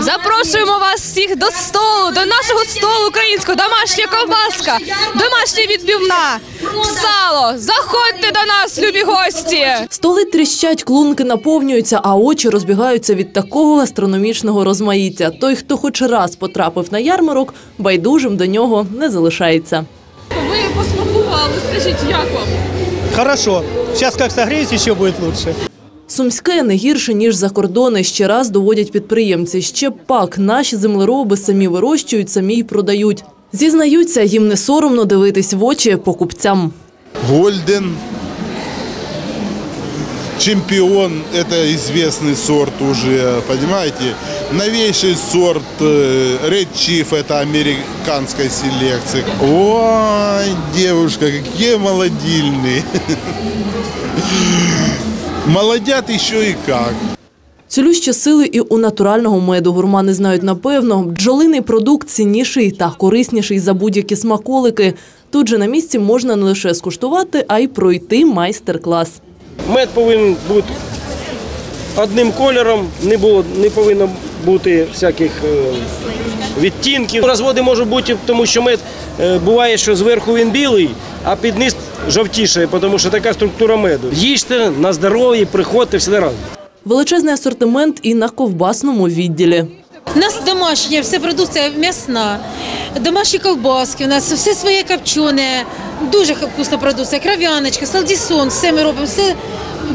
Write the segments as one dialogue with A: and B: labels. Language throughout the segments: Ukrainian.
A: Запрошуємо вас всіх до столу, до нашого столу українського, домашня ковбаска, домашня відбивна, сало. Заходьте до нас, любі гості.
B: Столи тріщать, клунки наповнюються, а очі розбігаються від такого гастрономічного розмаїття. Той, хто хоч раз потрапив на ярмарок, байдужим до нього не залишається.
A: Ви посмакували, скажіть, як вам?
C: Хорошо. Сейчас как согреюсь, еще будет лучше.
B: Сумське не гірше, ніж за кордони, ще раз доводять підприємці. Ще пак наші землероби самі вирощують, самі й продають. Зізнаються, їм не соромно дивитись в очі покупцям.
D: Гольден. Чемпион – это известный сорт уже, понимаете? Новейший сорт э, Red Chief – это американской селекции. Ой, девушка, какие молодильные. Молодят еще и как.
B: Цілющі сили і у натурального меду гурмани знають напевно. Бджолиний продукт цінніший та корисніший за будь-які смаколики. Тут же на місці можна не лише скуштувати, а й пройти майстер-клас.
E: Мед повинен бути одним кольором, не, було, не повинно бути всяких е, відтінків. Розводи можуть бути, тому що мед буває, що зверху він білий, а під низ жовтіше, тому що така структура меду. Їжте на здоров'я, приходьте всі разом.
B: Величезний асортимент і на ковбасному відділі.
F: У нас домашня вся продукція м'ясна, домашні ковбаски, у нас все своє копчене, дуже вкусна продукція, кров'яночка, салдісон, все ми робимо, все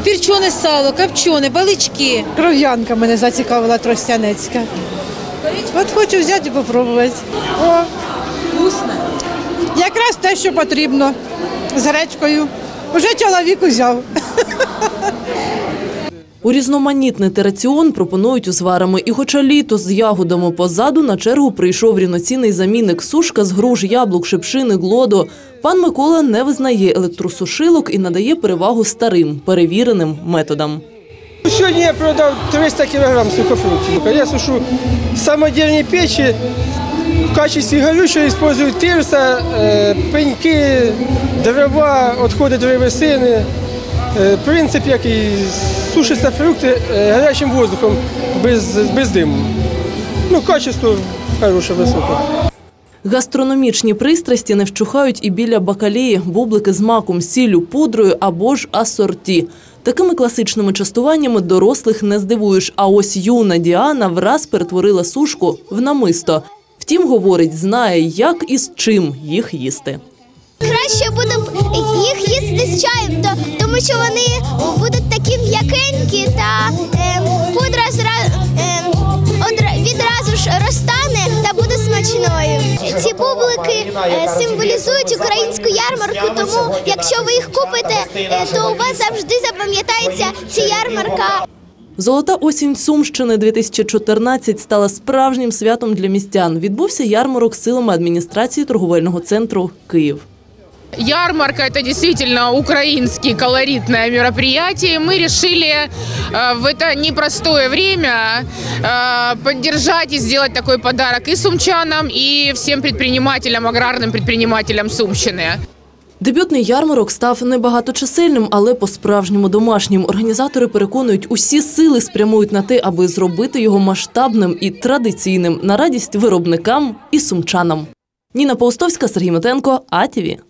F: пірчене сало, копчене, балички.
G: Кров'янка мене зацікавила тростянецька. От хочу взяти і попробувати. Якраз те, що потрібно. З гречкою. Уже чоловік узяв.
B: Урізноманітнити раціон пропонують узварами. І хоча літо з ягодами позаду, на чергу прийшов рівноцінний замінник сушка з груш, яблук, шипшини, глоду. Пан Микола не визнає електросушилок і надає перевагу старим, перевіреним методам.
E: Сьогодні я продав 300 кг сухофруктів. Я сушу самодільні печі. В качестві горючого використовують тирса, е, пеньки, дрова, відходи древесини. Е, Принцип, як і сушаться фрукти е, гарячим воздухом без, без диму. Ну, качество хороше, високе.
B: Гастрономічні пристрасті не вщухають і біля бакалії, бублики з маком, сіллю, пудрою або ж асорті. Такими класичними частуваннями дорослих не здивуєш. А ось юна Діана враз перетворила сушку в намисто. Втім, говорить, знає, як і з чим їх їсти.
H: Краще буду їх їсти з чаєм, то, тому що вони будуть такі м'якенькі та е, пудра е, одра, відразу ж розтане та буде смачною. Ці бублики е, символізують українську ярмарку, тому якщо ви їх купите, е, то у вас завжди запам'ятається ці ярмарка.
B: Золота осінь Сумщини 2014 стала справжнім святом для містян. Відбувся ярмарок силами адміністрації торговельного центру Київ.
I: Ярмарка – это действительно украинский колоритное мероприятие. Мы решили э, в это непростое время э, поддержать и сделать такой подарок и сумчанам, и всем предпринимателям, аграрным предпринимателям Сумщины.
B: Дебютний ярмарок став небагаточисельним, але по-справжньому домашнім. Організатори переконують, усі сили спрямують на те, аби зробити його масштабним і традиційним на радість виробникам і сумчанам. Ніна Поустовська, Сергій Метенко, АТВ.